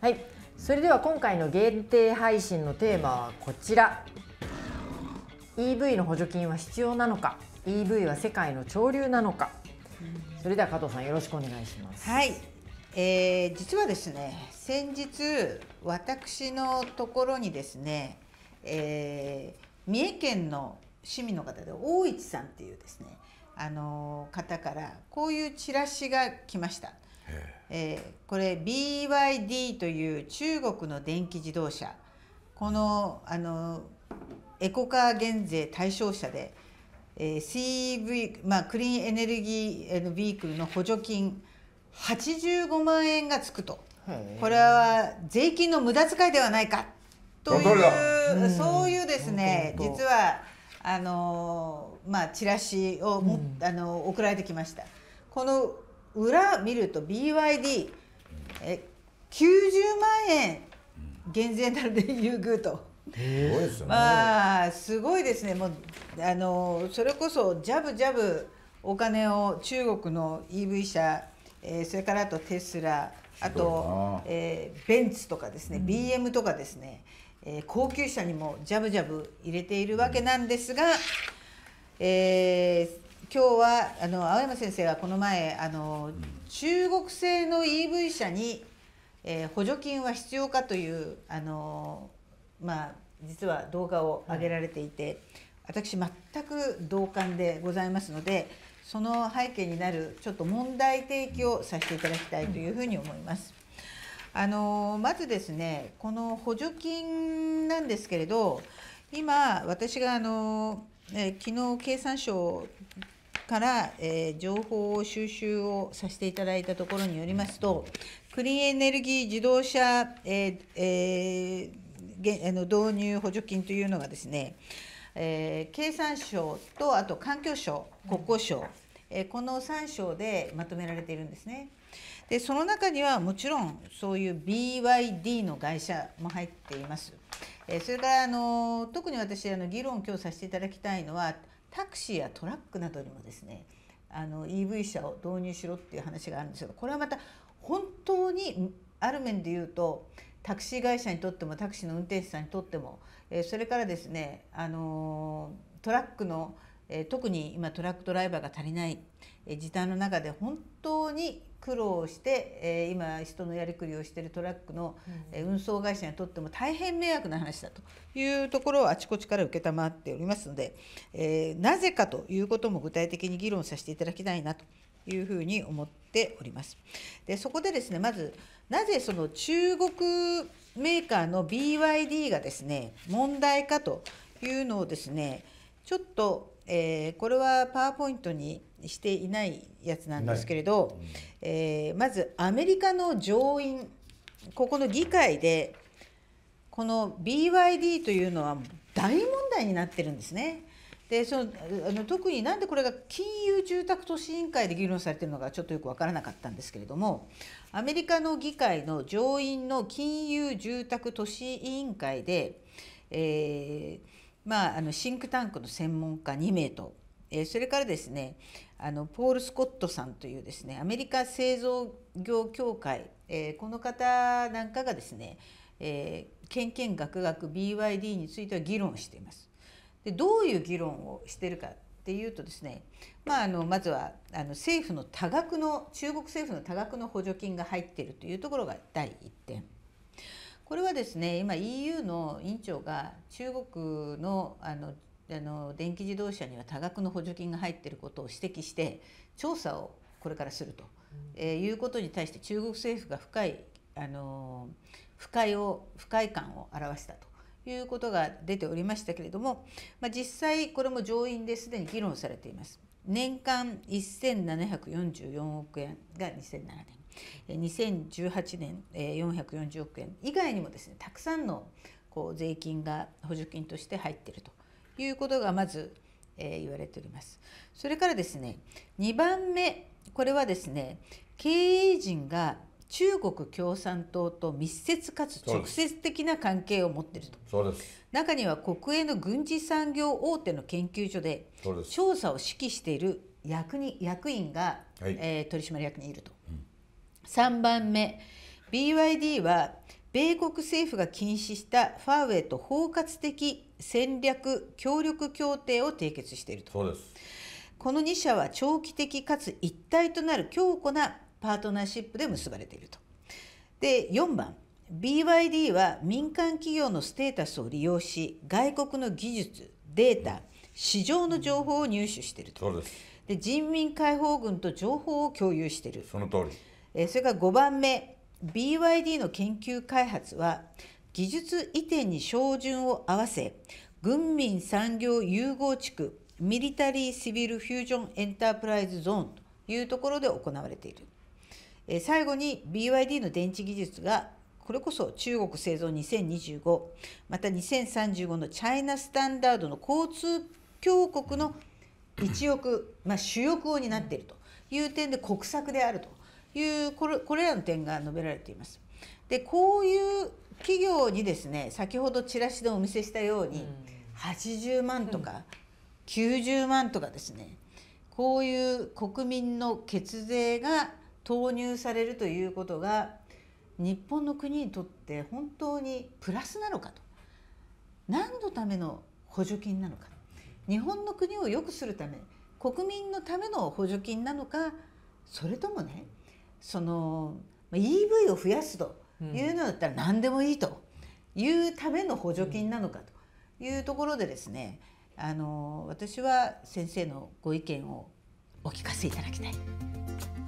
はい。それでは今回の限定配信のテーマはこちら。EV の補助金は必要なのか。EV は世界の潮流なのか。それでは加藤さんよろしくお願いします。はい、えー、実はですね先日私のところにですね、えー、三重県の市民の方で大市さんっていうですねあの方からこういうチラシが来ました。えー、これ BYD という中国の電気自動車。このあのエコカー減税対象者で、えー、CV、まあ、クリーンエネルギーのビークルの補助金85万円がつくと。これは税金の無駄遣いではないか。というそういうですね実はあのまあチラシをも、うん、あの送られてきました。この裏見ると BYD え90万円。減税なので優遇と。まあすごいですね。もうあのそれこそジャブジャブお金を中国の EV 車、えー、それからあとテスラあと、えー、ベンツとかですね、うん、BM とかですね、えー、高級車にもジャブジャブ入れているわけなんですが、えー、今日はあの青山先生がこの前あの、中国製の EV 車に、えー、補助金は必要かというあのまあ実は動画を上げられていて、私全く同感でございますのでその背景になるちょっと問題提起をさせていただきたいというふうに思います。あのまずですねこの補助金なんですけれど今私があの、え昨日経産省から、えー、情報収集をさせていただいたところによりますと、クリーンエネルギー自動車、えーえー、あの導入補助金というのがですね、えー、経産省とあと環境省、国交省、えー、この3省でまとめられているんですね。でその中にはもちろんそういう BYD の会社も入っています。えそれからあの特に私あの議論を今日させていただきたいのはタクシーやトラックなどにもですねあの EV 車を導入しろっていう話があるんですがこれはまた本当にある面で言うとタクシー会社にとってもタクシーの運転手さんにとっても、えそれからですね、あのトラックの、え特に今トラックドライバーが足りない、え時短の中で本当に苦労して、えー、今人のやりくりをしているトラックの、え、うん、運送会社にとっても大変迷惑な話だというところをあちこちから承っておりますので、えー、なぜかということも具体的に議論させていただきたいなというふうに思っております。でそこでですねまずなぜその中国メーカーの BYD がですね問題かというのをですねちょっと、えー、これはパワーポイントにしていないやつなんですけれど、うん、えー、まずアメリカの上院ここの議会でこの BYD というのは大問題になってるんですね。でそのあの特になんでこれが金融住宅都市委員会で議論されているのかちょっとよく分からなかったんですけれどもアメリカの議会の上院の金融住宅都市委員会で、えーまあ、あのシンクタンクの専門家2名とえそれからですねあのポール・スコットさんというですねアメリカ製造業協会、えこの方なんかがですね、えー、けんけんがくがく BYD については議論しています。でどういう議論をしているかっていうとですね、まあ、あのまずはあの政府の多額の中国政府の多額の補助金が入っているというところが第1点。これはですね今 EU の委員長が中国のあのあの電気自動車には多額の補助金が入っていることを指摘して調査をこれからすると、うん、えー、いうことに対して中国政府が深いあの不快を不快感を表したということが出ておりましたけれども、まあ、実際これも上院ですでに議論されています。年間1744億円が2007年2018年440億円以外にもですねたくさんのこう税金が補助金として入っているということがまず、えー、言われております。それからですね2番目これはですね経営陣が中国共産党と密接かつ直接的な関係を持っていると。中には国営の軍事産業大手の研究所で調査を指揮している役に役員が、はい、えー、取締役にいると、うん、3番目。BYD は米国政府が禁止したファーウェイと包括的戦略協力協定を締結していると。そうです。この2社は長期的かつ一体となる強固なパートナーシップで結ばれていると。で4番。BYD は民間企業のステータスを利用し外国の技術データ市場の情報を入手していると。そうです。で人民解放軍と情報を共有している。その通り。えーそれから5番目 BYD の研究開発は技術移転に照準を合わせ軍民産業融合地区ミリタリー・シビル・フュージョン・エンタープライズ・ゾーンというところで行われている、最後に BYD の電池技術がこれこそ中国製造2025また2035のチャイナスタンダードの交通強国の一翼、まあ、主翼を担っているという点で国策であると。いうこれこれらの点が述べられています。でこういう企業にですね先ほどチラシでお見せしたように、80万とか90万とかですねこういう国民の血税が投入されるということが日本の国にとって本当にプラスなのかと。何のための補助金なのか。日本の国を良くするため国民のための補助金なのかそれともねそのまあ EV を増やすというのだったら何でもいいというための補助金なのかというところでですねあの私は先生のご意見をお聞かせいただきたい。